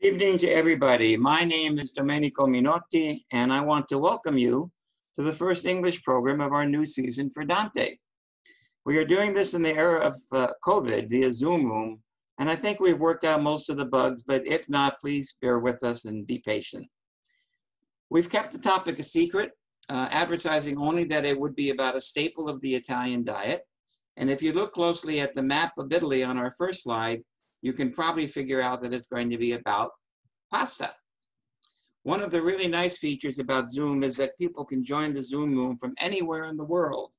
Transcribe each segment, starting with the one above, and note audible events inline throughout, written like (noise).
Good evening to everybody. My name is Domenico Minotti, and I want to welcome you to the first English program of our new season for Dante. We are doing this in the era of uh, COVID via Zoom Room, and I think we've worked out most of the bugs, but if not, please bear with us and be patient. We've kept the topic a secret, uh, advertising only that it would be about a staple of the Italian diet. And if you look closely at the map of Italy on our first slide, you can probably figure out that it's going to be about pasta. One of the really nice features about Zoom is that people can join the Zoom room from anywhere in the world.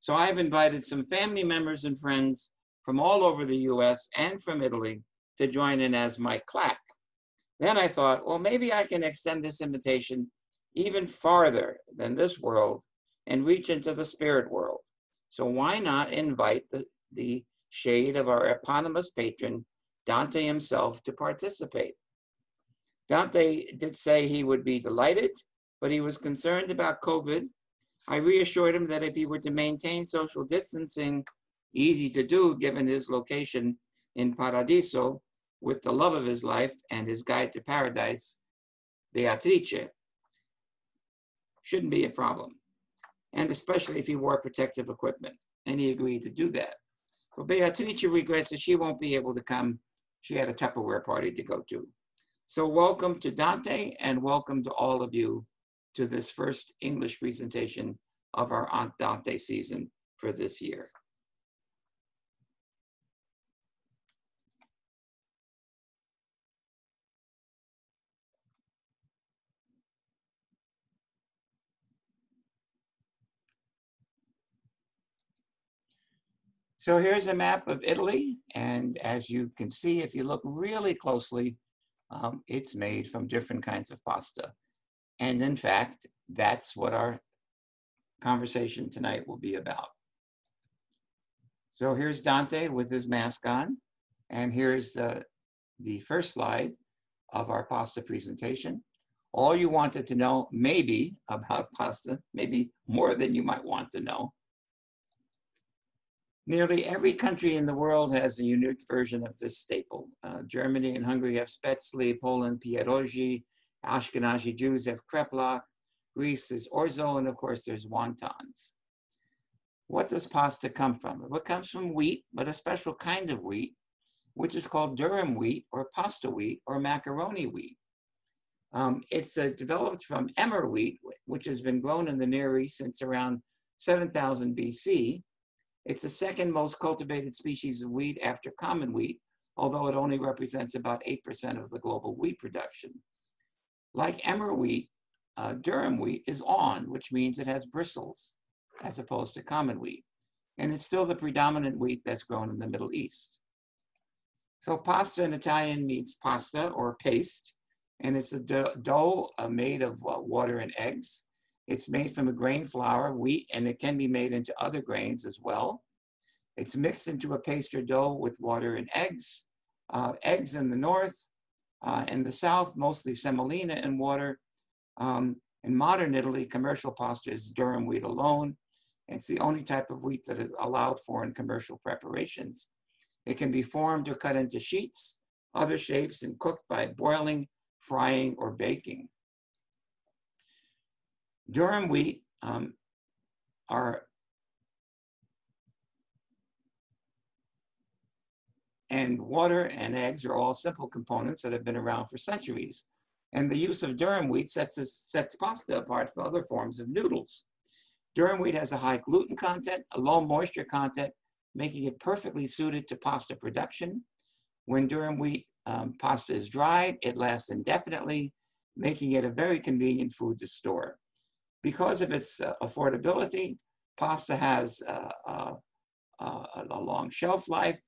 So I've invited some family members and friends from all over the US and from Italy to join in as my claque. Then I thought, well, maybe I can extend this invitation even farther than this world and reach into the spirit world. So why not invite the, the shade of our eponymous patron, Dante himself to participate. Dante did say he would be delighted, but he was concerned about COVID. I reassured him that if he were to maintain social distancing, easy to do given his location in Paradiso, with the love of his life and his guide to paradise, Beatrice, shouldn't be a problem. And especially if he wore protective equipment. And he agreed to do that. But Beatrice regrets that she won't be able to come she had a Tupperware party to go to. So welcome to Dante and welcome to all of you to this first English presentation of our Aunt Dante season for this year. So here's a map of Italy. And as you can see, if you look really closely, um, it's made from different kinds of pasta. And in fact, that's what our conversation tonight will be about. So here's Dante with his mask on. And here's uh, the first slide of our pasta presentation. All you wanted to know, maybe, about pasta, maybe more than you might want to know, Nearly every country in the world has a unique version of this staple. Uh, Germany and Hungary have spätzle, Poland, pierogi, Ashkenazi Jews have kreplach, Greece is orzo, and of course there's wontons. What does pasta come from? It comes from wheat, but a special kind of wheat, which is called durum wheat or pasta wheat or macaroni wheat. Um, it's uh, developed from emmer wheat, which has been grown in the Near East since around 7000 BC, it's the second most cultivated species of wheat after common wheat, although it only represents about 8% of the global wheat production. Like emmer wheat, uh, durum wheat is on, which means it has bristles, as opposed to common wheat. And it's still the predominant wheat that's grown in the Middle East. So pasta in Italian means pasta or paste, and it's a dough uh, made of uh, water and eggs. It's made from a grain flour, wheat, and it can be made into other grains as well. It's mixed into a paste or dough with water and eggs. Uh, eggs in the north, uh, in the south, mostly semolina and water. Um, in modern Italy, commercial pasta is durum wheat alone. It's the only type of wheat that is allowed for in commercial preparations. It can be formed or cut into sheets, other shapes, and cooked by boiling, frying, or baking. Durum wheat um, are and water and eggs are all simple components that have been around for centuries. And the use of durum wheat sets, sets pasta apart from other forms of noodles. Durum wheat has a high gluten content, a low moisture content, making it perfectly suited to pasta production. When durum wheat um, pasta is dried, it lasts indefinitely, making it a very convenient food to store. Because of its uh, affordability, pasta has uh, uh, uh, a long shelf life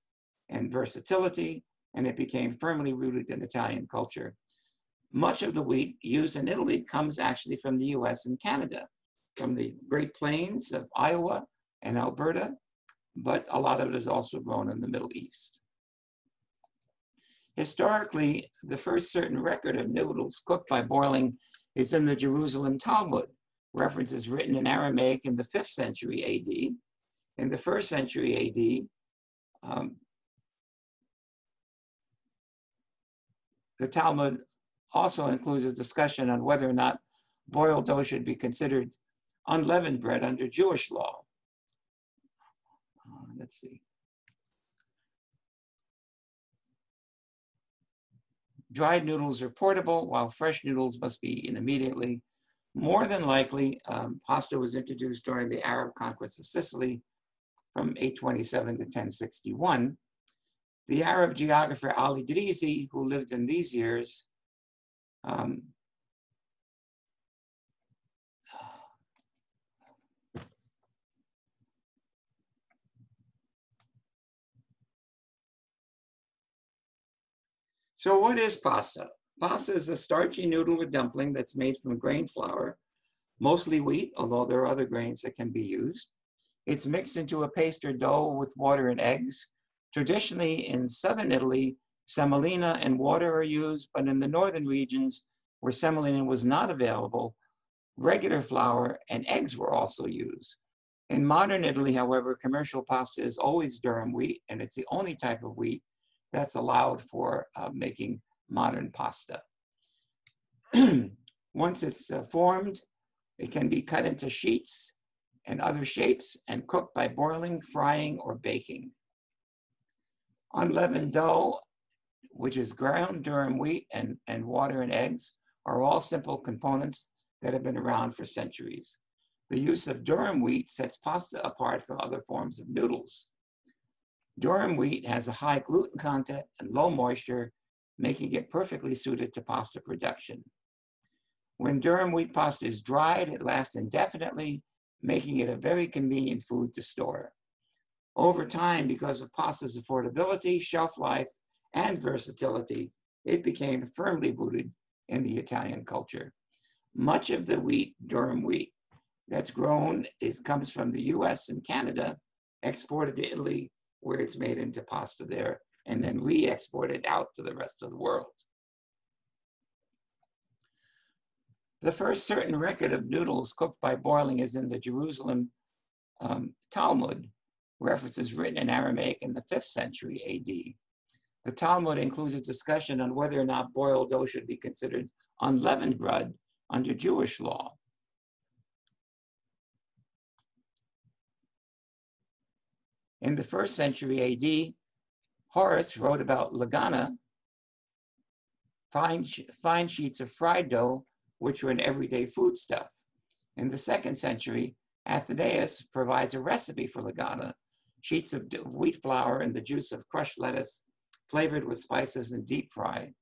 and versatility, and it became firmly rooted in Italian culture. Much of the wheat used in Italy comes actually from the US and Canada, from the Great Plains of Iowa and Alberta, but a lot of it is also grown in the Middle East. Historically, the first certain record of noodles cooked by boiling is in the Jerusalem Talmud, references written in Aramaic in the 5th century AD. In the 1st century AD, um, the Talmud also includes a discussion on whether or not boiled dough should be considered unleavened bread under Jewish law. Uh, let's see. Dried noodles are portable, while fresh noodles must be eaten immediately. More than likely, um, pasta was introduced during the Arab conquest of Sicily from 827 to 1061. The Arab geographer Al-Idrisi, who lived in these years, um, So what is pasta? Pasta is a starchy noodle or dumpling that's made from grain flour, mostly wheat, although there are other grains that can be used. It's mixed into a paste or dough with water and eggs. Traditionally in southern Italy, semolina and water are used, but in the northern regions where semolina was not available, regular flour and eggs were also used. In modern Italy, however, commercial pasta is always durum wheat, and it's the only type of wheat that's allowed for uh, making modern pasta. (clears throat) Once it's uh, formed, it can be cut into sheets and other shapes and cooked by boiling, frying, or baking. Unleavened dough, which is ground durum wheat and, and water and eggs, are all simple components that have been around for centuries. The use of durum wheat sets pasta apart from other forms of noodles. Durum wheat has a high gluten content and low moisture, making it perfectly suited to pasta production. When durum wheat pasta is dried, it lasts indefinitely, making it a very convenient food to store. Over time, because of pasta's affordability, shelf life, and versatility, it became firmly rooted in the Italian culture. Much of the wheat, durum wheat, that's grown is, comes from the US and Canada, exported to Italy, where it's made into pasta there, and then re-exported out to the rest of the world. The first certain record of noodles cooked by boiling is in the Jerusalem um, Talmud, references written in Aramaic in the 5th century AD. The Talmud includes a discussion on whether or not boiled dough should be considered unleavened bread under Jewish law. In the first century AD, Horace wrote about lagana, fine, fine sheets of fried dough, which were an everyday foodstuff. In the second century, Athenaeus provides a recipe for lagana, sheets of wheat flour and the juice of crushed lettuce, flavored with spices and deep fried.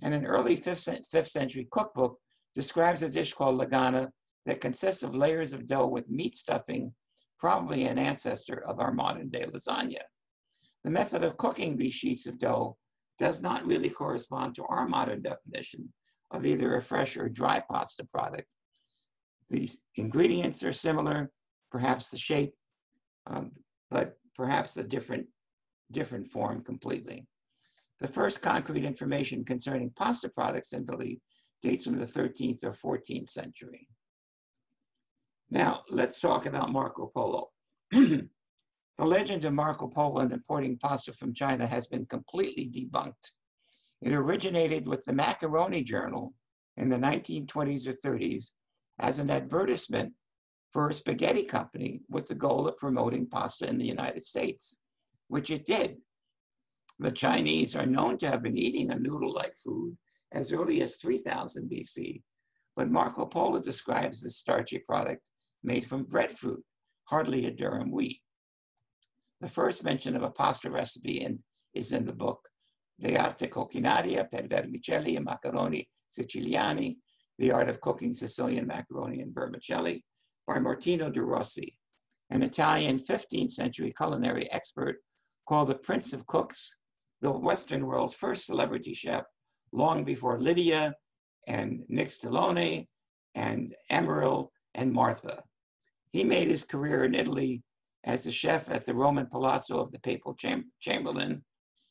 And an early fifth, fifth century cookbook describes a dish called lagana that consists of layers of dough with meat stuffing probably an ancestor of our modern day lasagna. The method of cooking these sheets of dough does not really correspond to our modern definition of either a fresh or dry pasta product. These ingredients are similar, perhaps the shape, um, but perhaps a different, different form completely. The first concrete information concerning pasta products in Italy dates from the 13th or 14th century. Now, let's talk about Marco Polo. (clears throat) the legend of Marco Polo importing pasta from China has been completely debunked. It originated with the Macaroni Journal in the 1920s or 30s as an advertisement for a spaghetti company with the goal of promoting pasta in the United States, which it did. The Chinese are known to have been eating a noodle-like food as early as 3000 BC, but Marco Polo describes this starchy product made from breadfruit, hardly a durum wheat. The first mention of a pasta recipe in, is in the book De Arte Coquinaria per Vermicelli e Macaroni Siciliani, The Art of Cooking Sicilian Macaroni and Vermicelli by Martino de Rossi, an Italian 15th century culinary expert called the Prince of Cooks, the Western world's first celebrity chef, long before Lydia and Nixtalone and Emeril and Martha. He made his career in Italy as a chef at the Roman Palazzo of the Papal Cham Chamberlain,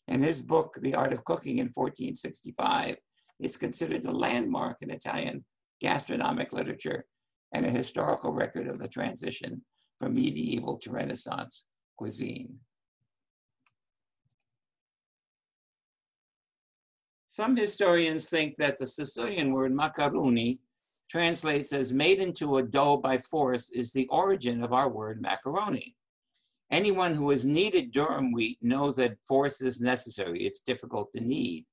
and his book, The Art of Cooking in 1465, is considered a landmark in Italian gastronomic literature and a historical record of the transition from medieval to Renaissance cuisine. Some historians think that the Sicilian word macaroni translates as made into a dough by force is the origin of our word macaroni. Anyone who has kneaded durum wheat knows that force is necessary. It's difficult to knead.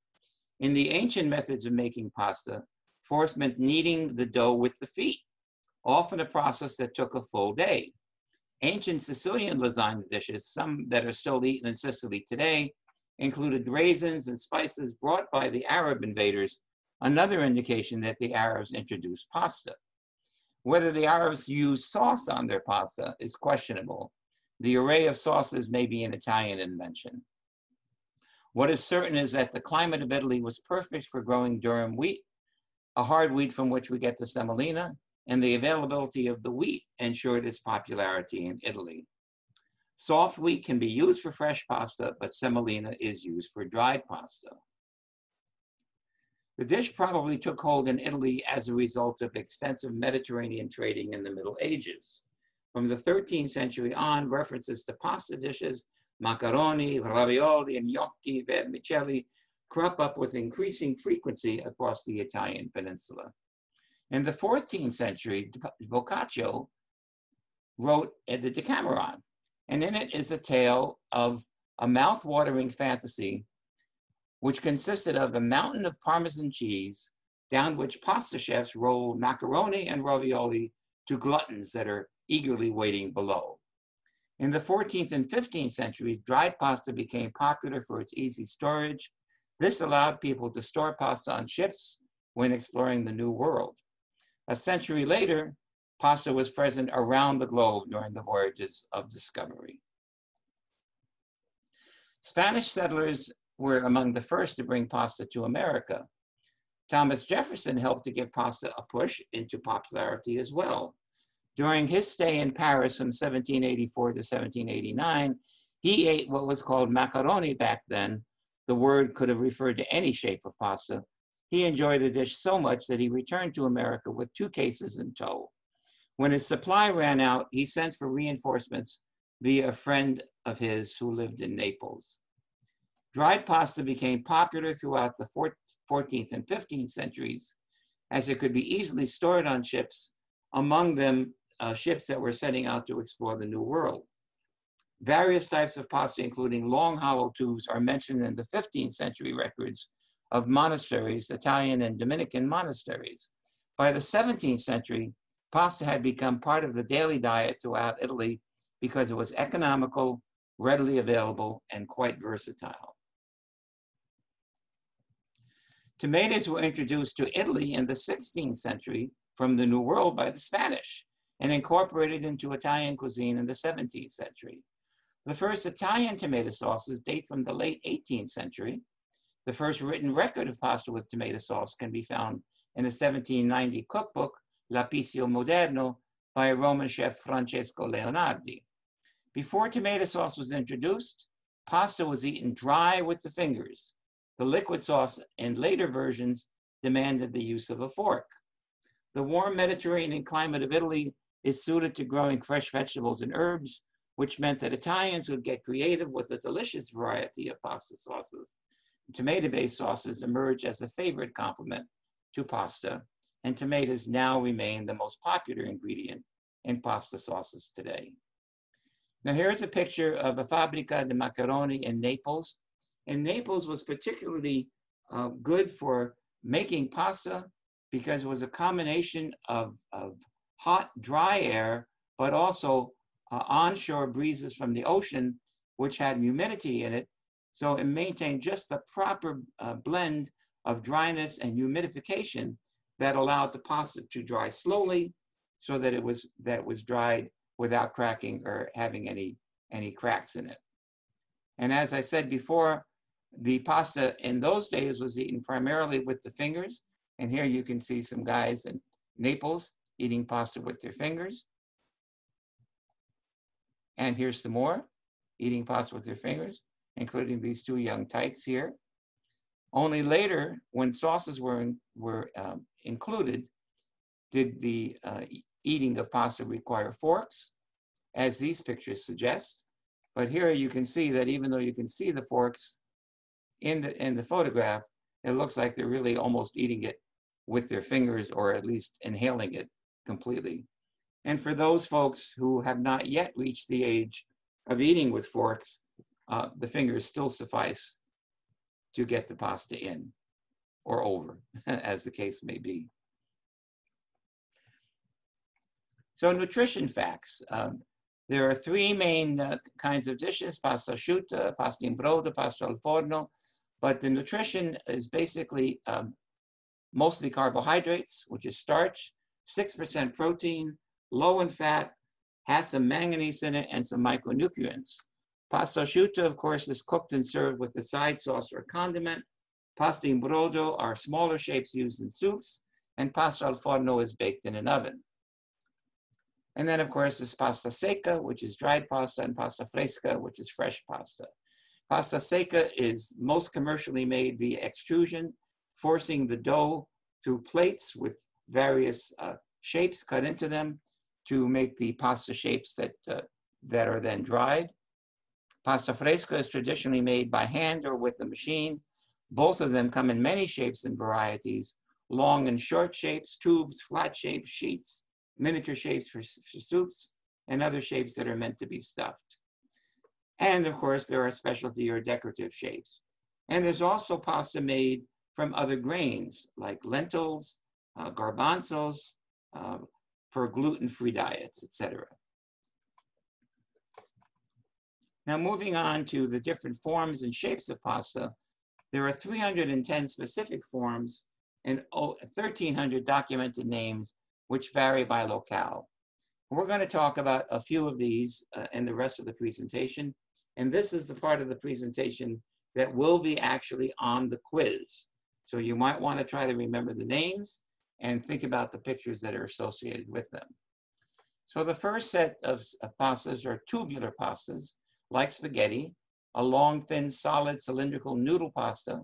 In the ancient methods of making pasta, force meant kneading the dough with the feet, often a process that took a full day. Ancient Sicilian lasagna dishes, some that are still eaten in Sicily today, included raisins and spices brought by the Arab invaders, another indication that the Arabs introduced pasta. Whether the Arabs used sauce on their pasta is questionable. The array of sauces may be an Italian invention. What is certain is that the climate of Italy was perfect for growing durum wheat, a hard wheat from which we get the semolina, and the availability of the wheat ensured its popularity in Italy. Soft wheat can be used for fresh pasta, but semolina is used for dried pasta. The dish probably took hold in Italy as a result of extensive Mediterranean trading in the Middle Ages. From the 13th century on, references to pasta dishes, macaroni, ravioli, and gnocchi, vermicelli crop up with increasing frequency across the Italian peninsula. In the 14th century, Boccaccio wrote the Decameron, and in it is a tale of a mouth-watering fantasy which consisted of a mountain of Parmesan cheese down which pasta chefs roll macaroni and ravioli to gluttons that are eagerly waiting below. In the 14th and 15th centuries, dried pasta became popular for its easy storage. This allowed people to store pasta on ships when exploring the New World. A century later, pasta was present around the globe during the voyages of discovery. Spanish settlers were among the first to bring pasta to America. Thomas Jefferson helped to give pasta a push into popularity as well. During his stay in Paris from 1784 to 1789, he ate what was called macaroni back then. The word could have referred to any shape of pasta, he enjoyed the dish so much that he returned to America with two cases in tow. When his supply ran out, he sent for reinforcements via a friend of his who lived in Naples. Dried pasta became popular throughout the 14th and 15th centuries as it could be easily stored on ships, among them uh, ships that were setting out to explore the New World. Various types of pasta, including long hollow tubes, are mentioned in the 15th century records of monasteries, Italian and Dominican monasteries. By the 17th century, pasta had become part of the daily diet throughout Italy because it was economical, readily available, and quite versatile. Tomatoes were introduced to Italy in the 16th century from the New World by the Spanish and incorporated into Italian cuisine in the 17th century. The first Italian tomato sauces date from the late 18th century the first written record of pasta with tomato sauce can be found in the 1790 cookbook L'Apicio Moderno by a Roman chef Francesco Leonardi. Before tomato sauce was introduced, pasta was eaten dry with the fingers. The liquid sauce in later versions demanded the use of a fork. The warm Mediterranean climate of Italy is suited to growing fresh vegetables and herbs, which meant that Italians would get creative with a delicious variety of pasta sauces tomato-based sauces emerge as a favorite complement to pasta, and tomatoes now remain the most popular ingredient in pasta sauces today. Now here's a picture of a Fabbrica di Macaroni in Naples. And Naples was particularly uh, good for making pasta because it was a combination of, of hot, dry air, but also uh, onshore breezes from the ocean, which had humidity in it, so it maintained just the proper uh, blend of dryness and humidification that allowed the pasta to dry slowly so that it was that it was dried without cracking or having any any cracks in it. And as I said before, the pasta in those days was eaten primarily with the fingers. And here you can see some guys in Naples eating pasta with their fingers. And here's some more eating pasta with their fingers including these two young tykes here. Only later, when sauces were, in, were um, included, did the uh, eating of pasta require forks, as these pictures suggest. But here you can see that even though you can see the forks in the, in the photograph, it looks like they're really almost eating it with their fingers or at least inhaling it completely. And for those folks who have not yet reached the age of eating with forks, uh, the fingers still suffice to get the pasta in or over, (laughs) as the case may be. So nutrition facts. Um, there are three main uh, kinds of dishes, pasta asciutta, pasta in brodo, pasta al forno, but the nutrition is basically um, mostly carbohydrates, which is starch, 6% protein, low in fat, has some manganese in it, and some micronutrients. Pasta asciutta, of course, is cooked and served with a side sauce or condiment. Pasta in brodo are smaller shapes used in soups, and pasta al forno is baked in an oven. And then, of course, there's pasta secca, which is dried pasta, and pasta fresca, which is fresh pasta. Pasta secca is most commercially made via extrusion, forcing the dough through plates with various uh, shapes cut into them to make the pasta shapes that, uh, that are then dried. Pasta fresca is traditionally made by hand or with a machine. Both of them come in many shapes and varieties, long and short shapes, tubes, flat shapes, sheets, miniature shapes for, for soups, and other shapes that are meant to be stuffed. And of course, there are specialty or decorative shapes. And there's also pasta made from other grains like lentils, uh, garbanzos, uh, for gluten-free diets, etc. Now moving on to the different forms and shapes of pasta, there are 310 specific forms and 1,300 documented names which vary by locale. We're going to talk about a few of these uh, in the rest of the presentation. And this is the part of the presentation that will be actually on the quiz. So you might want to try to remember the names and think about the pictures that are associated with them. So the first set of, of pastas are tubular pastas, like spaghetti, a long, thin, solid, cylindrical noodle pasta.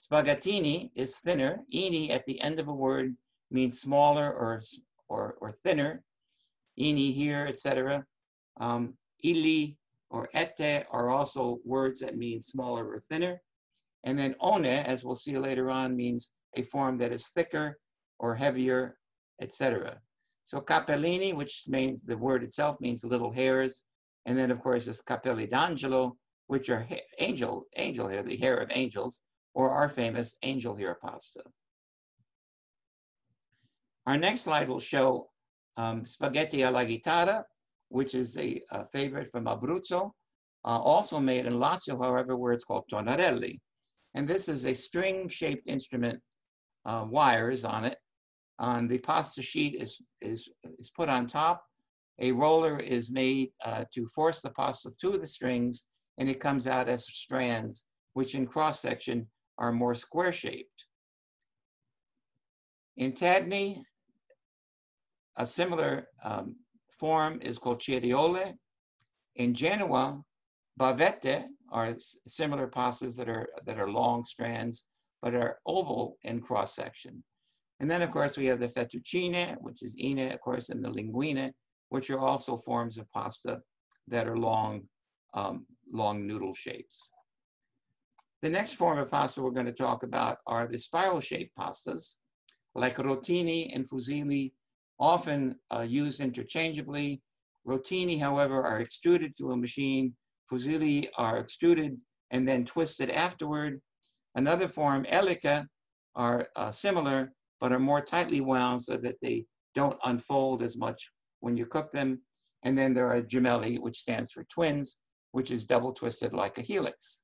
Spaghettini is thinner. Ini at the end of a word means smaller or, or, or thinner, ini here, etc. Um, ili or ette are also words that mean smaller or thinner. And then one, as we'll see later on, means a form that is thicker or heavier, etc. So capellini, which means the word itself means little hairs. And then of course is capelli d'angelo, which are angel, angel hair, the hair of angels, or our famous angel hair pasta. Our next slide will show um, spaghetti alla chitarra, which is a, a favorite from Abruzzo, uh, also made in Lazio, however, where it's called tonnarelli. And this is a string-shaped instrument, uh, wires on it. On the pasta sheet is, is, is put on top. A roller is made uh, to force the pasta through the strings, and it comes out as strands, which in cross-section are more square-shaped. In Tadni, a similar um, form is called cereole. In Genoa, bavette are similar pastas that are, that are long strands, but are oval in cross section. And then of course we have the fettuccine, which is ine, of course, and the linguine, which are also forms of pasta that are long, um, long noodle shapes. The next form of pasta we're going to talk about are the spiral shaped pastas, like rotini and fusilli often uh, used interchangeably. Rotini, however, are extruded through a machine. Fusilli are extruded and then twisted afterward. Another form, elica, are uh, similar, but are more tightly wound so that they don't unfold as much when you cook them. And then there are gemelli, which stands for twins, which is double twisted like a helix.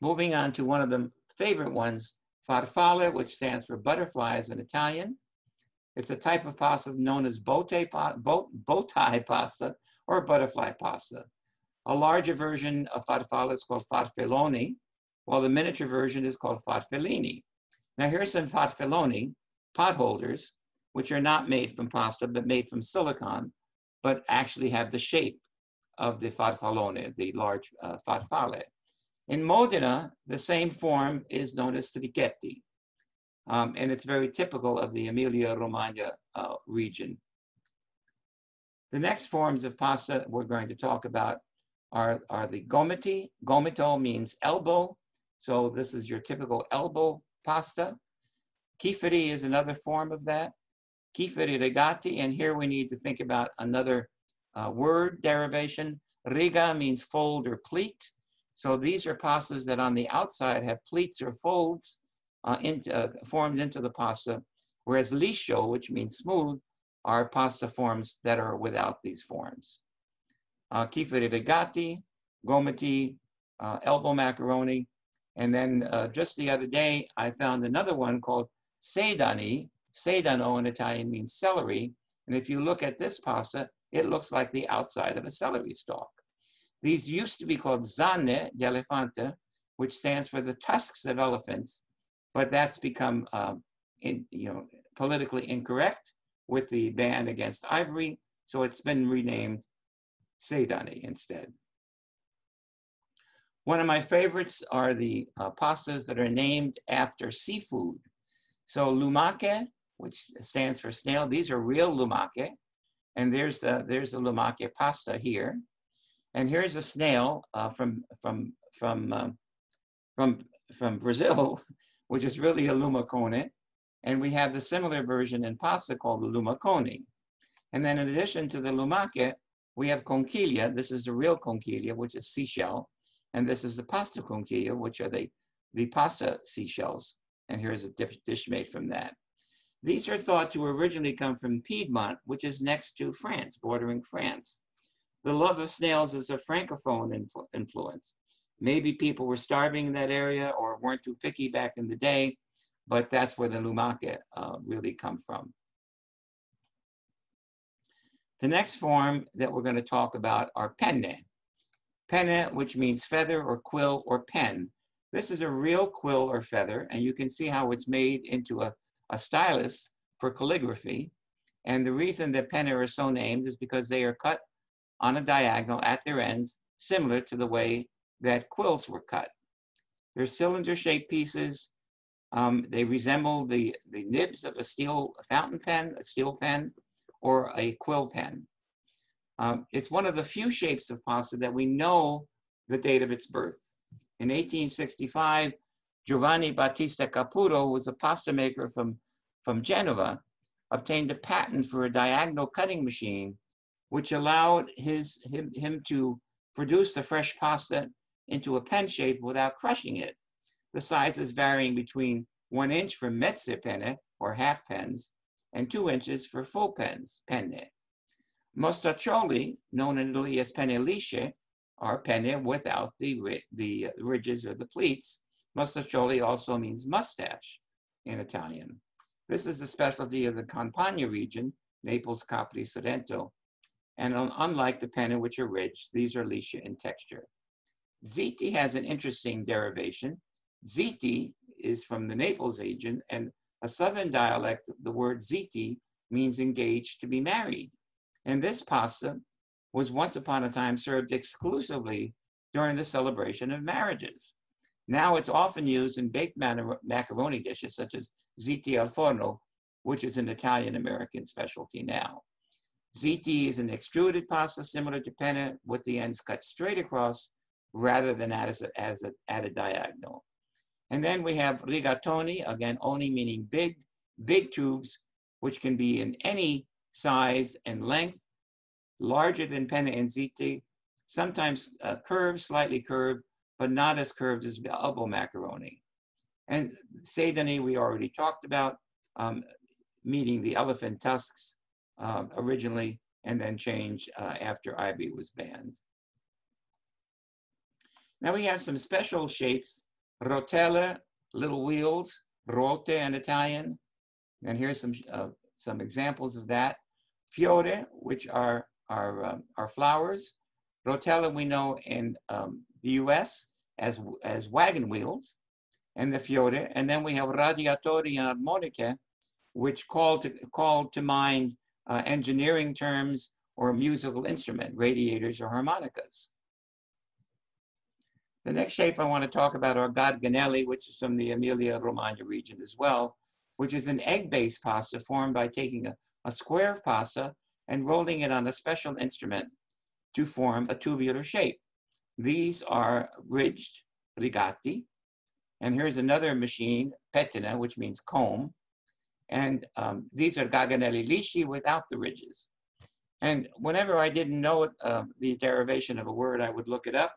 Moving on to one of the favorite ones, Farfalle, which stands for butterflies in Italian. It's a type of pasta known as bow tie, tie pasta or butterfly pasta. A larger version of farfalle is called farfalloni, while the miniature version is called farfallini. Now here's some farfalloni, pot holders, which are not made from pasta, but made from silicon, but actually have the shape of the farfallone, the large uh, farfalle. In Modena, the same form is known as strichetti, um, and it's very typical of the Emilia-Romagna uh, region. The next forms of pasta we're going to talk about are, are the gomiti. Gomito means elbow, So this is your typical elbow pasta. Chifferi is another form of that. Chifferi rigati, and here we need to think about another uh, word derivation. Riga means fold or pleat. So these are pastas that on the outside have pleats or folds uh, uh, formed into the pasta, whereas liscio, which means smooth, are pasta forms that are without these forms. Uh, chifferi rigati, gomiti, uh, elbow macaroni, and then uh, just the other day, I found another one called sedani. Sedano in Italian means celery. And if you look at this pasta, it looks like the outside of a celery stalk. These used to be called zanne di elefante, which stands for the tusks of elephants, but that's become um, in, you know, politically incorrect with the ban against ivory, so it's been renamed Sedani instead. One of my favorites are the uh, pastas that are named after seafood. So lumache, which stands for snail, these are real lumache. And there's the, there's the lumache pasta here. And here's a snail uh, from, from, from, um, from, from Brazil, (laughs) which is really a lumacone. And we have the similar version in pasta called the lumaconi. And then in addition to the lumache, we have conchiglia. This is the real conchiglia, which is seashell. And this is the pasta conchiglia, which are the, the pasta seashells. And here's a dish made from that. These are thought to originally come from Piedmont, which is next to France, bordering France. The love of snails is a francophone influ influence. Maybe people were starving in that area or weren't too picky back in the day, but that's where the lumache uh, really come from. The next form that we're going to talk about are penne. Penne, which means feather or quill or pen. This is a real quill or feather, and you can see how it's made into a, a stylus for calligraphy. And the reason that penne are so named is because they are cut on a diagonal at their ends, similar to the way that quills were cut. They're cylinder-shaped pieces. Um, they resemble the, the nibs of a steel fountain pen, a steel pen, or a quill pen. Um, it's one of the few shapes of pasta that we know the date of its birth. In 1865, Giovanni Battista Capurro, who was a pasta maker from, from Genova, obtained a patent for a diagonal cutting machine, which allowed his, him, him to produce the fresh pasta into a pen shape without crushing it. The sizes varying between one inch for mezze penne, or half pens, and two inches for full pens, penne. Mostaccioli, known in Italy as penne lisce, are penne without the, the ridges or the pleats. Mostaccioli also means mustache in Italian. This is a specialty of the Campania region, Naples, Capri, Sorrento. And unlike the penne, which are ridged, these are lisce in texture. Ziti has an interesting derivation. Ziti is from the Naples region, and a southern dialect, the word ziti means engaged to be married. And this pasta was once upon a time served exclusively during the celebration of marriages. Now it's often used in baked macaroni dishes such as ziti al forno, which is an Italian-American specialty now. Ziti is an extruded pasta similar to penne with the ends cut straight across rather than as a, as a, at a diagonal. And then we have rigatoni, again, oni meaning big, big tubes, which can be in any size and length, larger than penne and ziti, sometimes uh, curved, slightly curved, but not as curved as elbow macaroni. And sedani we already talked about, um, meaning the elephant tusks uh, originally, and then changed uh, after ivory was banned. Now we have some special shapes, rotelle, little wheels, rote in Italian, and here's some, uh, some examples of that. Fiore, which are, are, um, are flowers. Rotella we know in um, the US as, as wagon wheels and the fiore. And then we have radiatori and armonica, which call to, call to mind uh, engineering terms or musical instrument, radiators or harmonicas. The next shape I want to talk about are garganelli, which is from the Emilia-Romagna region as well, which is an egg-based pasta formed by taking a, a square of pasta and rolling it on a special instrument to form a tubular shape. These are ridged rigati, And here's another machine, pettine, which means comb. And um, these are garganelli lisci without the ridges. And whenever I didn't know uh, the derivation of a word, I would look it up.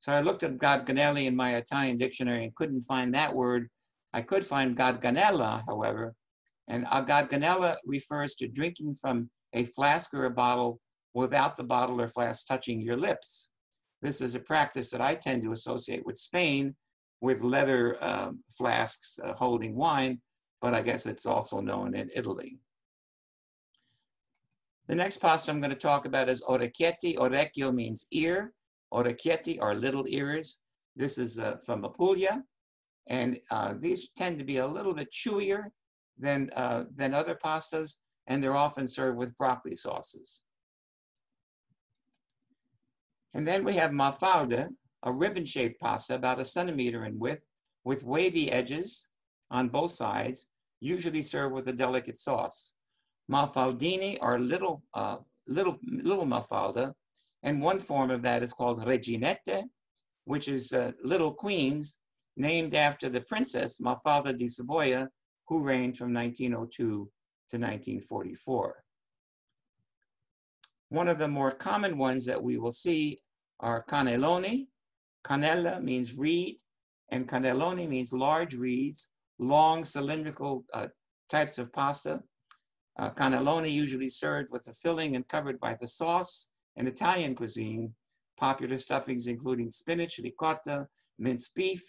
So I looked at garganelli in my Italian dictionary and couldn't find that word. I could find garganella, however, and a refers to drinking from a flask or a bottle without the bottle or flask touching your lips. This is a practice that I tend to associate with Spain with leather um, flasks uh, holding wine, but I guess it's also known in Italy. The next pasta I'm going to talk about is orecchietti. Orecchio means ear. Orecchietti are little ears. This is uh, from Apulia. And uh, these tend to be a little bit chewier than, uh, than other pastas, and they're often served with broccoli sauces. And then we have mafalda, a ribbon-shaped pasta about a centimeter in width with wavy edges on both sides, usually served with a delicate sauce. Mafaldini are little, uh, little, little mafalda, and one form of that is called reginette, which is uh, little queens, named after the princess Mafalda di Savoia, who reigned from 1902 to 1944. One of the more common ones that we will see are cannelloni. Cannella means reed, and cannelloni means large reeds, long cylindrical uh, types of pasta. Uh, cannelloni usually served with the filling and covered by the sauce. In Italian cuisine, popular stuffings including spinach, ricotta, minced beef,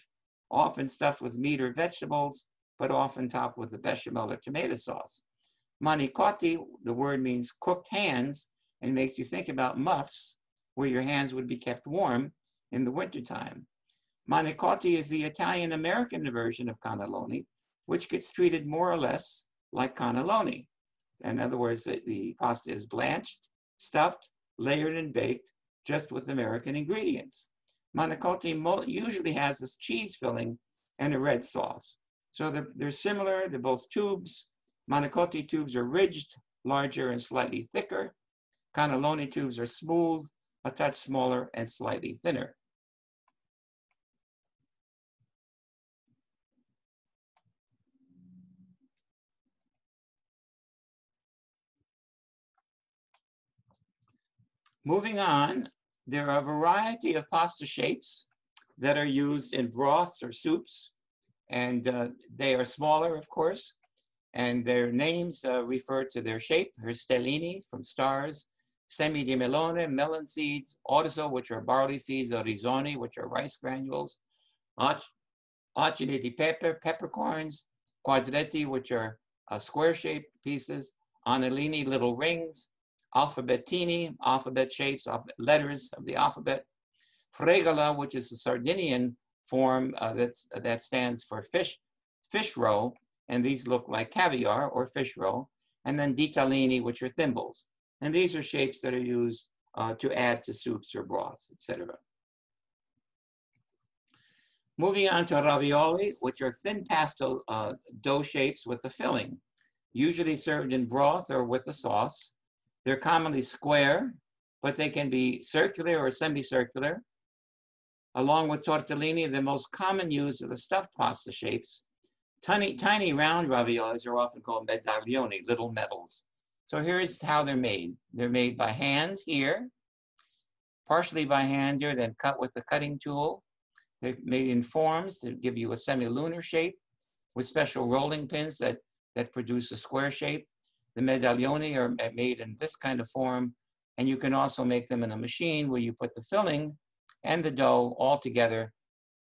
often stuffed with meat or vegetables, but often topped with the bechamel or tomato sauce. Manicotti, the word means cooked hands and makes you think about muffs where your hands would be kept warm in the wintertime. Manicotti is the Italian-American version of cannelloni, which gets treated more or less like cannelloni. In other words, the, the pasta is blanched, stuffed, layered, and baked just with American ingredients. Manicotti usually has this cheese filling and a red sauce. So they're, they're similar, they're both tubes. Manicotti tubes are ridged, larger and slightly thicker. Cannelloni tubes are smooth, a touch smaller and slightly thinner. Moving on, there are a variety of pasta shapes that are used in broths or soups, and uh, they are smaller, of course, and their names uh, refer to their shape. Here's stellini from stars, semi di melone, melon seeds, orzo, which are barley seeds, or risoni, which are rice granules, acini di pepe, peppercorns, quadretti, which are uh, square-shaped pieces, anellini, little rings, alphabetini, alphabet shapes, letters of the alphabet, fregola, which is a Sardinian form uh, that's, that stands for fish, fish roe, and these look like caviar or fish roe, and then ditalini, which are thimbles. And these are shapes that are used uh, to add to soups or broths, etc. Moving on to ravioli, which are thin pasta uh, dough shapes with the filling, usually served in broth or with a sauce. They're commonly square, but they can be circular or semicircular. Along with tortellini, the most common use of the stuffed pasta shapes. Tiny, tiny round raviolis are often called medaglioni, little medals. So here's how they're made. They're made by hand here, partially by hand here, then cut with the cutting tool. They're made in forms that give you a semi-lunar shape with special rolling pins that, that produce a square shape. The medaglioni are made in this kind of form, and you can also make them in a machine where you put the filling and the dough all together,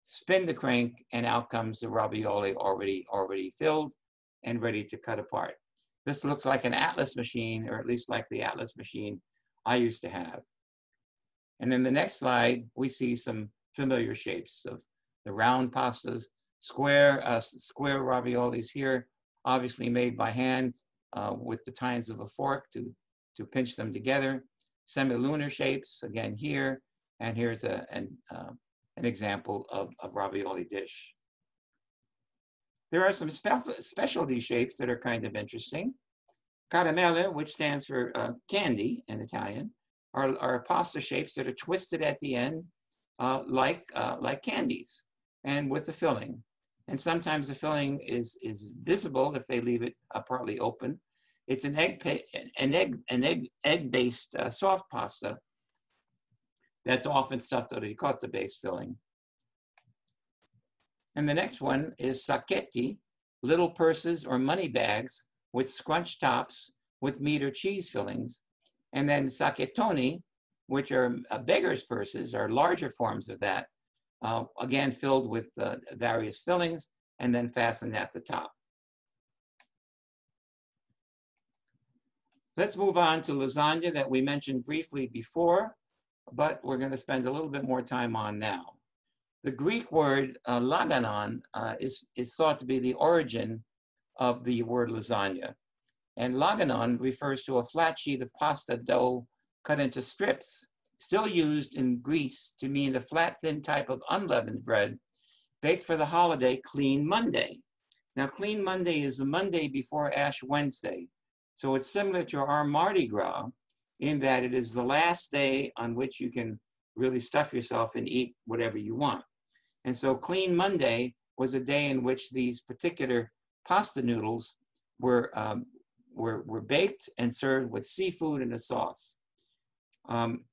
spin the crank, and out comes the ravioli already, already filled and ready to cut apart. This looks like an Atlas machine, or at least like the Atlas machine I used to have. And in the next slide, we see some familiar shapes of the round pastas, square, uh, square raviolis here, obviously made by hand uh, with the tines of a fork to, to pinch them together. Semi-lunar shapes, again here, and here's a, an, uh, an example of a ravioli dish. There are some spe specialty shapes that are kind of interesting. Caramelle, which stands for uh, candy in Italian, are, are pasta shapes that are twisted at the end uh, like, uh, like candies and with the filling. and sometimes the filling is, is visible if they leave it partly open. It's an egg, an egg, an egg, egg-based uh, soft pasta that's often stuffed with the base filling. And the next one is sacchetti, little purses or money bags with scrunch tops with meat or cheese fillings. And then sacchettoni, which are uh, beggar's purses, are larger forms of that, uh, again filled with uh, various fillings and then fastened at the top. Let's move on to lasagna that we mentioned briefly before, but we're going to spend a little bit more time on now. The Greek word uh, laganon uh, is, is thought to be the origin of the word lasagna. And laganon refers to a flat sheet of pasta dough cut into strips, still used in Greece to mean a flat, thin type of unleavened bread baked for the holiday Clean Monday. Now, Clean Monday is the Monday before Ash Wednesday. So it's similar to our Mardi Gras in that it is the last day on which you can really stuff yourself and eat whatever you want. And so Clean Monday was a day in which these particular pasta noodles were, um, were, were baked and served with seafood and a sauce. Um,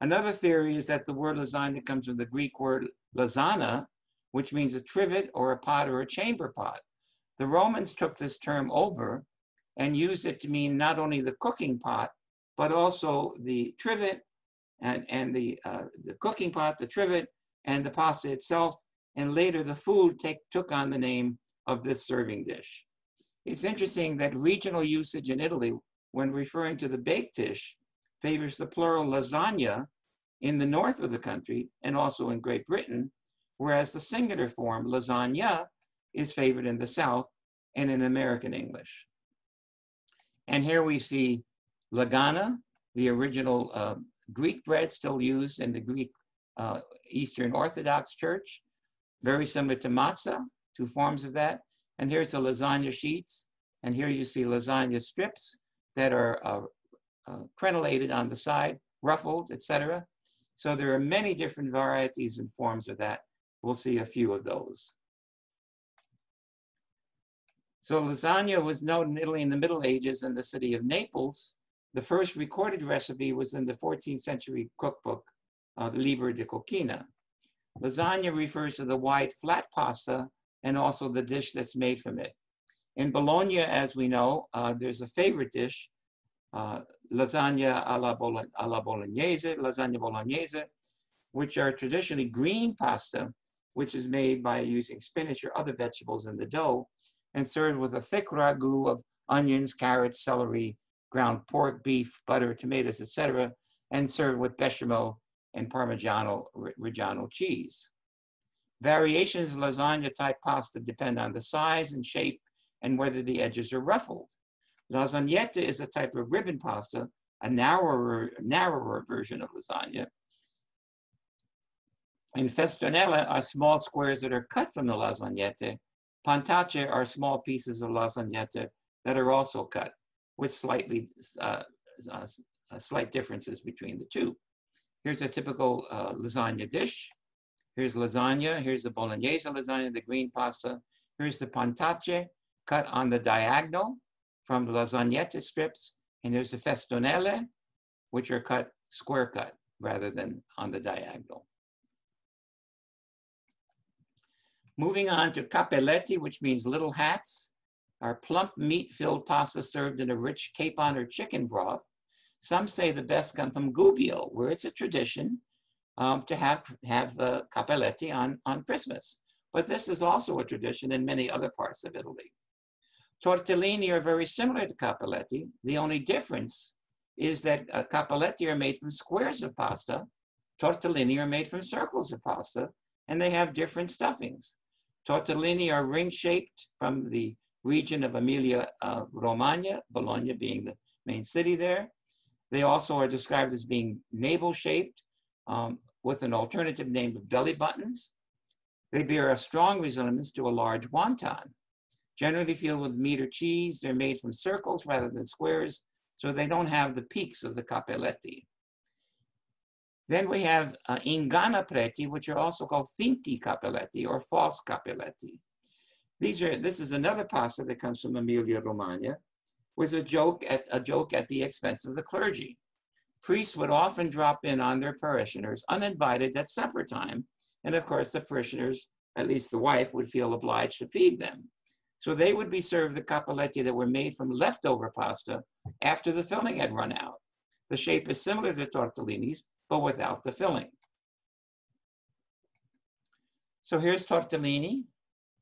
another theory is that the word lasagna comes from the Greek word lasana, which means a trivet or a pot or a chamber pot. The Romans took this term over and used it to mean not only the cooking pot, but also the trivet and, and the, uh, the cooking pot, the trivet, and the pasta itself. And later the food take, took on the name of this serving dish. It's interesting that regional usage in Italy, when referring to the baked dish, favors the plural lasagne in the north of the country and also in Great Britain, whereas the singular form lasagna is favored in the south and in American English. And here we see lagana, the original uh, Greek bread still used in the Greek uh, Eastern Orthodox Church, very similar to matzah, two forms of that. And here's the lasagna sheets. And here you see lasagna strips that are uh, uh, crenellated on the side, ruffled, etc. So there are many different varieties and forms of that. We'll see a few of those. So lasagna was known in Italy in the Middle Ages in the city of Naples. The first recorded recipe was in the 14th century cookbook, uh, Liber de Coquina. Lasagna refers to the white flat pasta and also the dish that's made from it. In Bologna, as we know, uh, there's a favorite dish, uh, lasagna alla, alla bolognese, lasagna bolognese, which are traditionally green pasta, which is made by using spinach or other vegetables in the dough and served with a thick ragu of onions, carrots, celery, ground pork, beef, butter, tomatoes, etc., and served with bechamel and Parmigiano Reggiano cheese. Variations of lasagna type pasta depend on the size and shape and whether the edges are ruffled. Lasagnetta is a type of ribbon pasta, a narrower, narrower version of lasagna. And festonella are small squares that are cut from the lasagnette. Pantacce are small pieces of lasagnette that are also cut with slightly uh, uh, slight differences between the two. Here's a typical uh, lasagna dish. Here's lasagna. Here's the bolognese lasagna, the green pasta. Here's the pantacce cut on the diagonal from the lasagnetta strips. And there's the festonelle, which are cut square cut rather than on the diagonal. Moving on to cappelletti, which means little hats, are plump meat-filled pasta served in a rich capon or chicken broth some say the best come from Gubbio, where it's a tradition um, to have, have the cappelletti on, on Christmas. But this is also a tradition in many other parts of Italy. Tortellini are very similar to cappelletti. The only difference is that uh, cappelletti are made from squares of pasta. Tortellini are made from circles of pasta, and they have different stuffings. Tortellini are ring-shaped from the region of Emilia uh, Romagna, Bologna being the main city there. They also are described as being navel-shaped um, with an alternative name of belly buttons. They bear a strong resemblance to a large wonton. Generally filled with meat or cheese, they're made from circles rather than squares, so they don't have the peaks of the cappelletti. Then we have uh, ingannapreti, which are also called finti cappelletti or false cappelletti. These are, this is another pasta that comes from Emilia Romagna, was a joke at a joke at the expense of the clergy. Priests would often drop in on their parishioners uninvited at supper time, and of course the parishioners, at least the wife, would feel obliged to feed them. So they would be served the cappelletti that were made from leftover pasta after the filling had run out. The shape is similar to tortellinis, but without the filling. So here's tortellini.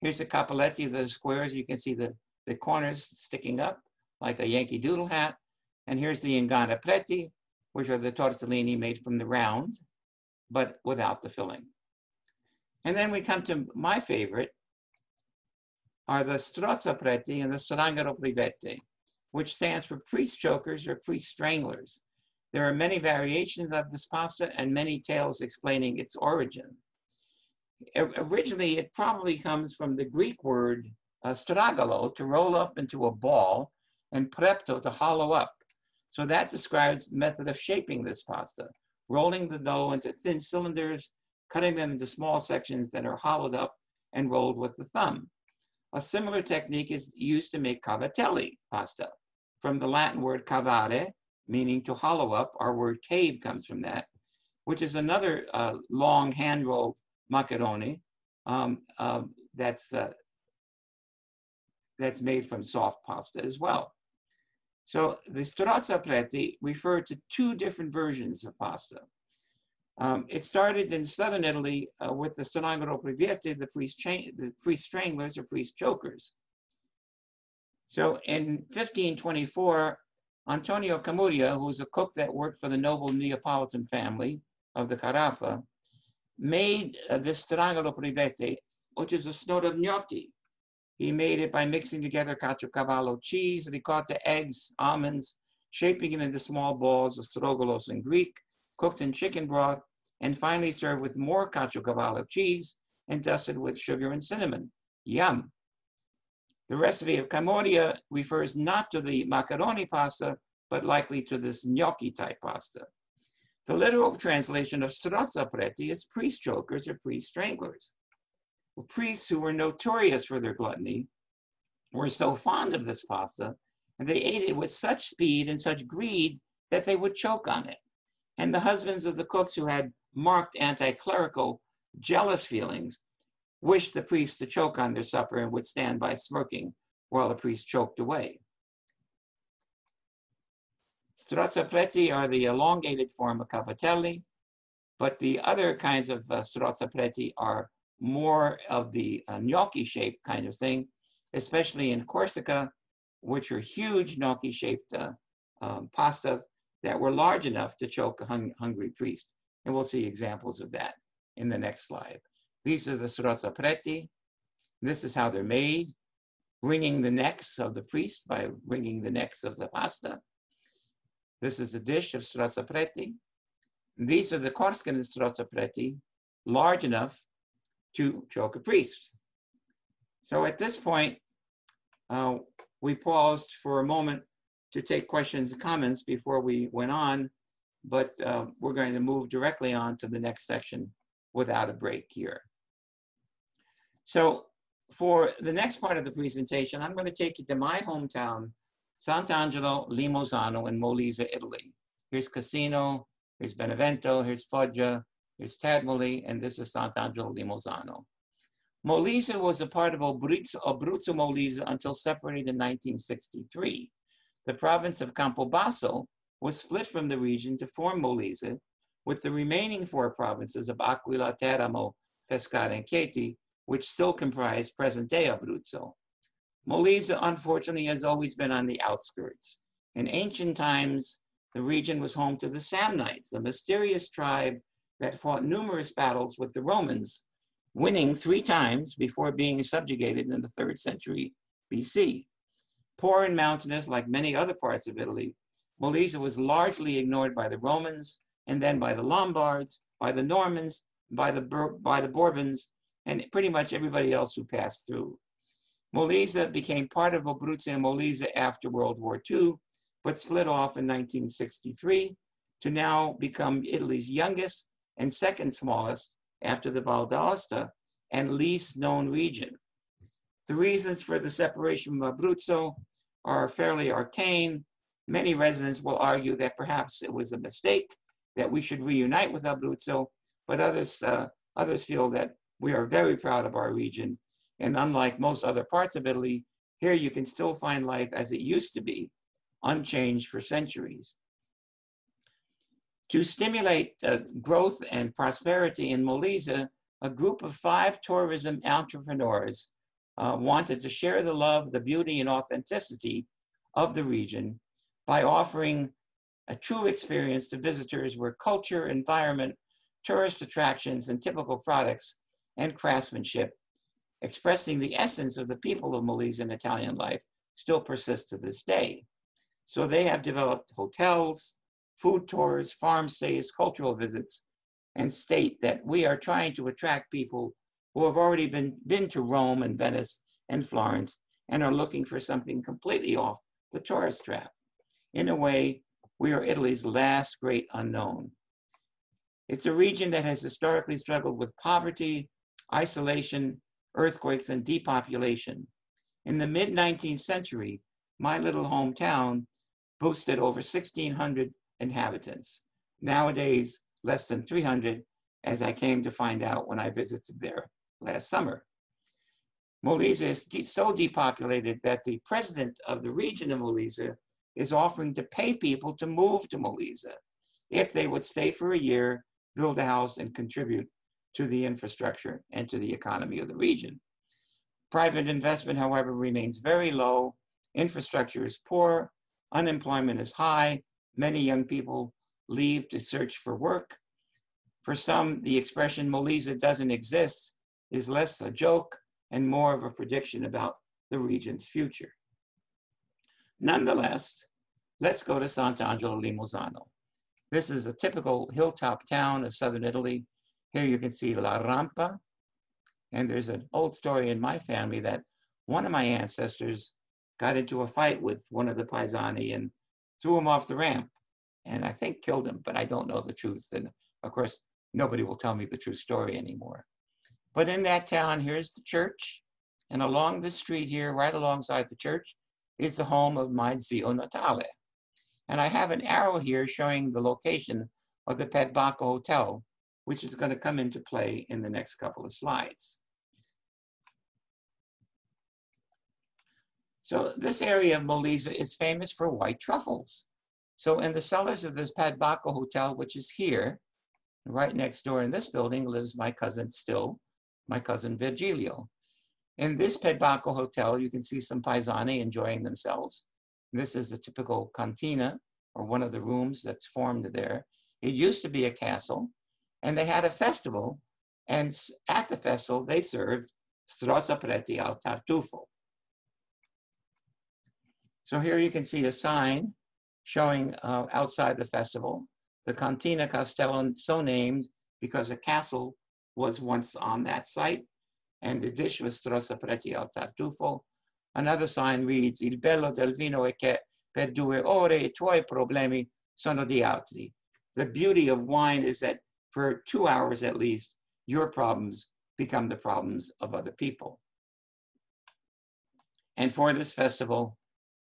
Here's the cappelletti, the squares. You can see the, the corners sticking up like a Yankee Doodle hat. And here's the ingannapreti, which are the tortellini made from the round, but without the filling. And then we come to my favorite, are the strozzapreti and the privette, which stands for priest chokers or priest stranglers. There are many variations of this pasta and many tales explaining its origin. Originally, it probably comes from the Greek word uh, stragalo, to roll up into a ball, and prepto, to hollow up. So that describes the method of shaping this pasta, rolling the dough into thin cylinders, cutting them into small sections that are hollowed up and rolled with the thumb. A similar technique is used to make cavatelli pasta. From the Latin word cavare, meaning to hollow up, our word cave comes from that, which is another uh, long hand-rolled macaroni um, uh, that's, uh, that's made from soft pasta as well. So the strozzapreti refer to two different versions of pasta. Um, it started in southern Italy uh, with the strangolapreti, the priest, the priest stranglers or priest chokers. So in 1524, Antonio Camuria, who was a cook that worked for the noble Neapolitan family of the Carafa, made uh, this strangolo which is a snort of gnocchi. He made it by mixing together caciocavallo cheese, ricotta eggs, almonds, shaping it into small balls of strogolos in Greek, cooked in chicken broth, and finally served with more caciocavallo cheese and dusted with sugar and cinnamon. Yum. The recipe of Camuria refers not to the macaroni pasta, but likely to this gnocchi type pasta. The literal translation of strozzapreti is priest chokers or priest stranglers. Priests who were notorious for their gluttony were so fond of this pasta, and they ate it with such speed and such greed that they would choke on it. And the husbands of the cooks who had marked anti-clerical, jealous feelings, wished the priest to choke on their supper and would stand by smirking while the priest choked away. Strozzapreti are the elongated form of cavatelli, but the other kinds of uh, are more of the uh, gnocchi shaped kind of thing, especially in Corsica, which are huge gnocchi shaped uh, um, pasta that were large enough to choke a hung hungry priest. And we'll see examples of that in the next slide. These are the strozzapreti. This is how they're made, wringing the necks of the priest by wringing the necks of the pasta. This is a dish of strozzapreti. These are the Corsican strozzapreti, large enough to choke a priest. So at this point, uh, we paused for a moment to take questions and comments before we went on but uh, we're going to move directly on to the next section without a break here. So for the next part of the presentation, I'm going to take you to my hometown, Sant'Angelo Limosano in Molise, Italy. Here's Cassino, here's Benevento, here's Foggia, here's Termoli, and this is Sant'Angelo Limosano. Molise was a part of Abruzzo, Abruzzo Molise until separated in 1963. The province of Campobasso was split from the region to form Molise, with the remaining four provinces of Aquila, Teramo, Pescara, and Chieti, which still comprise present-day Abruzzo. Molise, unfortunately, has always been on the outskirts. In ancient times, the region was home to the Samnites, a mysterious tribe that fought numerous battles with the Romans, winning three times before being subjugated in the third century BC. Poor and mountainous, like many other parts of Italy, Molise was largely ignored by the Romans and then by the Lombards, by the Normans, by the, by the Bourbons, and pretty much everybody else who passed through. Molise became part of Abruzzo and Molise after World War II, but split off in 1963 to now become Italy's youngest and second smallest after the Val d'Aosta and least known region. The reasons for the separation from Abruzzo are fairly arcane. Many residents will argue that perhaps it was a mistake, that we should reunite with Abruzzo, but others, uh, others feel that we are very proud of our region. And unlike most other parts of Italy, here you can still find life as it used to be, unchanged for centuries. To stimulate uh, growth and prosperity in Molise, a group of five tourism entrepreneurs uh, wanted to share the love, the beauty, and authenticity of the region by offering a true experience to visitors where culture, environment, tourist attractions, and typical products and craftsmanship, expressing the essence of the people of Molise and Italian life, still persists to this day. So they have developed hotels, food tours, farm stays, cultural visits, and state that we are trying to attract people who have already been, been to Rome and Venice and Florence and are looking for something completely off the tourist trap. In a way, we are Italy's last great unknown. It's a region that has historically struggled with poverty, isolation, earthquakes, and depopulation. In the mid 19th century, my little hometown boasted over 1,600 inhabitants. Nowadays, less than 300, as I came to find out when I visited there last summer. Molise is de so depopulated that the president of the region of Molise is offering to pay people to move to Molise if they would stay for a year, build a house, and contribute to the infrastructure and to the economy of the region. Private investment, however, remains very low. Infrastructure is poor, unemployment is high. Many young people leave to search for work. For some, the expression Molise doesn't exist is less a joke and more of a prediction about the region's future. Nonetheless, let's go to Sant'Angelo Limosano. This is a typical hilltop town of southern Italy. Here you can see La Rampa. And there's an old story in my family that one of my ancestors got into a fight with one of the paesani and threw him off the ramp and I think killed him, but I don't know the truth. And of course, nobody will tell me the true story anymore. But in that town, here's the church. And along the street here, right alongside the church, is the home of my zio natale. And I have an arrow here showing the location of the Pet Bacco Hotel, which is going to come into play in the next couple of slides. So this area of Molise is famous for white truffles. So in the cellars of this Pet Bacco Hotel, which is here, right next door in this building lives my cousin still, my cousin Virgilio. In this Pet Bacco Hotel, you can see some paesani enjoying themselves. This is a typical cantina, or one of the rooms that's formed there. It used to be a castle, and they had a festival, and at the festival, they served strozzapreti al tartufo. So here you can see a sign showing uh, outside the festival. The Cantina Castello, so named because a castle was once on that site, and the dish was strozzapreti al tartufo. Another sign reads, Il bello del vino è che per due ore i tuoi problemi sono di altri. The beauty of wine is that for two hours at least, your problems become the problems of other people. And for this festival,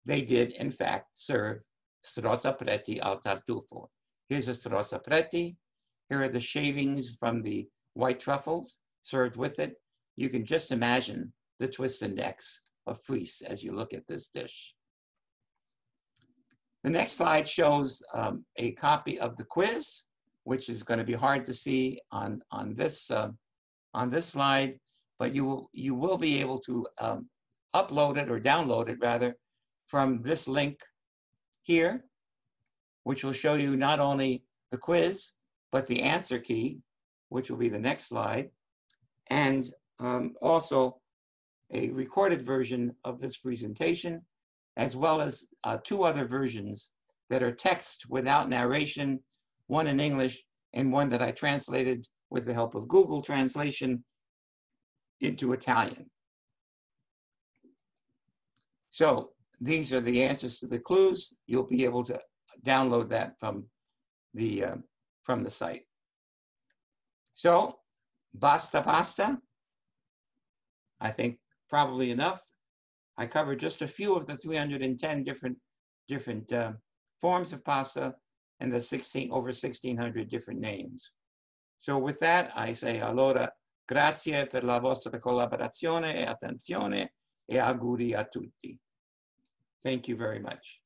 they did in fact serve strozzapreti al tartufo. Here's a strozzapreti. Here are the shavings from the white truffles served with it. You can just imagine the twists and necks of Fries as you look at this dish. The next slide shows um, a copy of the quiz, which is going to be hard to see on, on, this, uh, on this slide, but you will, you will be able to um, upload it or download it rather from this link here, which will show you not only the quiz, but the answer key, which will be the next slide, and um, also a recorded version of this presentation, as well as uh, two other versions that are text without narration, one in English and one that I translated with the help of Google Translation into Italian. So these are the answers to the clues. You'll be able to download that from the, uh, from the site. So, basta basta. I think probably enough. I covered just a few of the 310 different, different uh, forms of pasta and the 16, over 1600 different names. So with that, I say allora grazie per la vostra collaborazione e attenzione e auguri a tutti. Thank you very much.